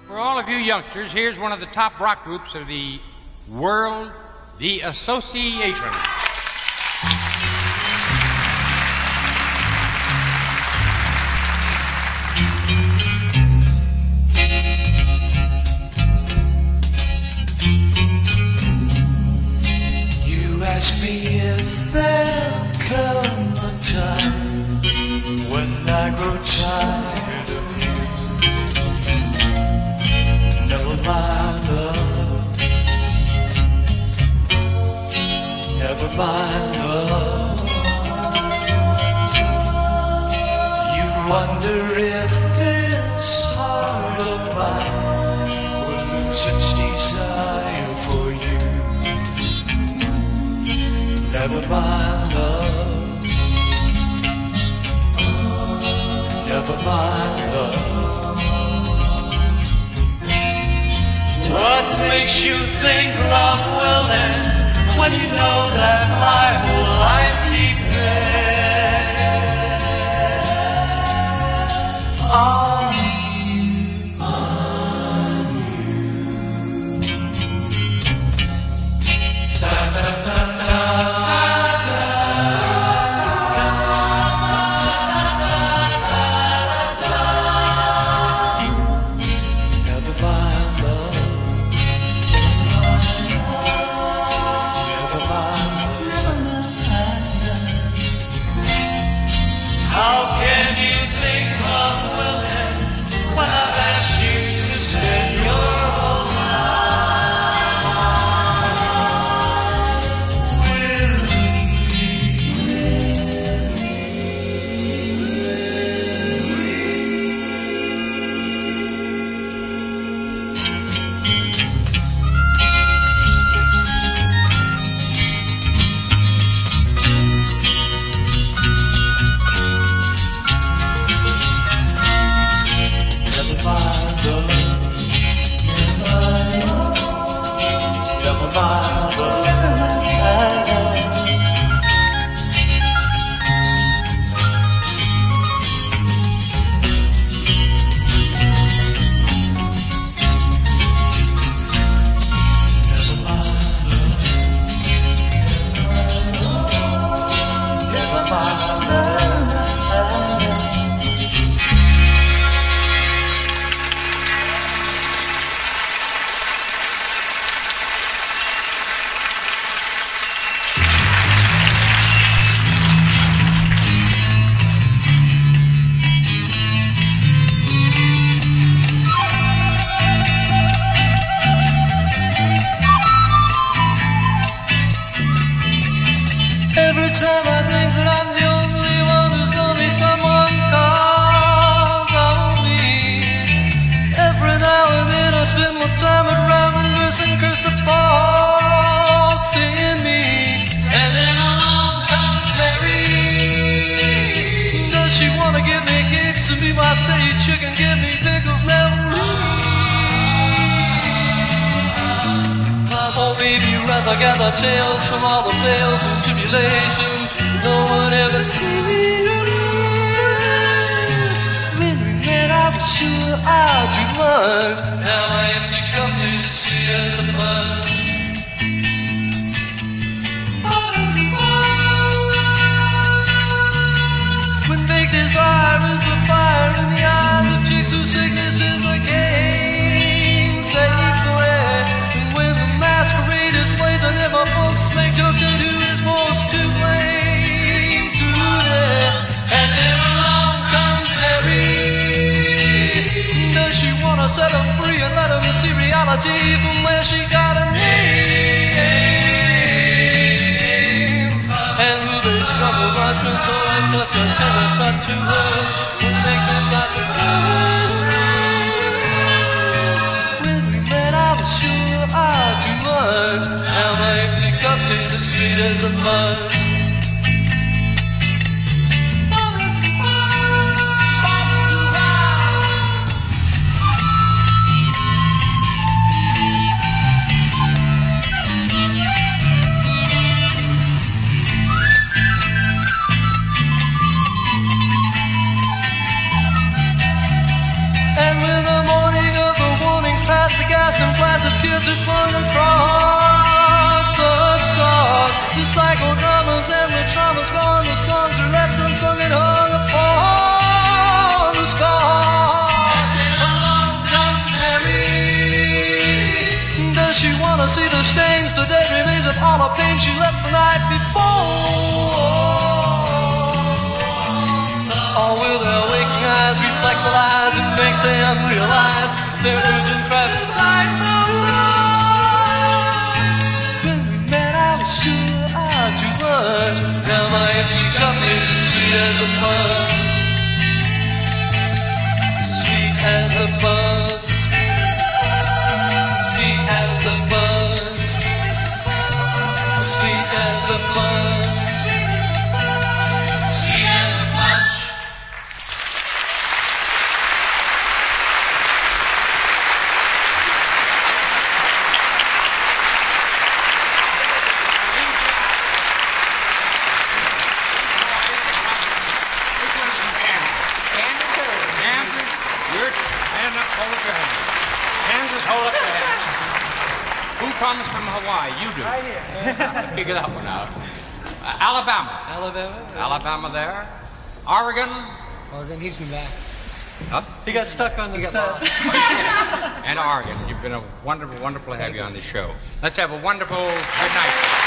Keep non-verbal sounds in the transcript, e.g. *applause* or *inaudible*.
For all of you youngsters, here's one of the top rock groups of the world, The Association. Mind, love. You wonder if this heart of mine will lose its desire for you. Never mind, love. Never mind, love. What makes you think love will end when you know that my whole life depends on Every time I think that I'm Mama, baby, rather gather tales from all the fails and tribulations. No one ever seen. When we met, I was sure I'd much. Now I empty cup is sweet as the mud. Reality where she got name? And toys such a tender touch to her them not the same? When we met, I was sure do much. Now the mud. Dancing from across the stars. The psychodramas and the trauma's gone. The songs are left unsung and hung upon the scars. Does she wanna see the stains, the dead remains of all the pain she left the night before? Or will their waking eyes reflect the lies and make them realize their urgent cry beside hold up your hands. Kansas, hold up your hands. Who comes from Hawaii? You do. Right here. *laughs* Figure that one out. Uh, Alabama. Alabama. Alabama there. Oregon. Oregon, he's in the back. Huh? He got stuck on the stuff. *laughs* And Oregon. You've been a wonderful, wonderful to have you on the show. Let's have a wonderful good night.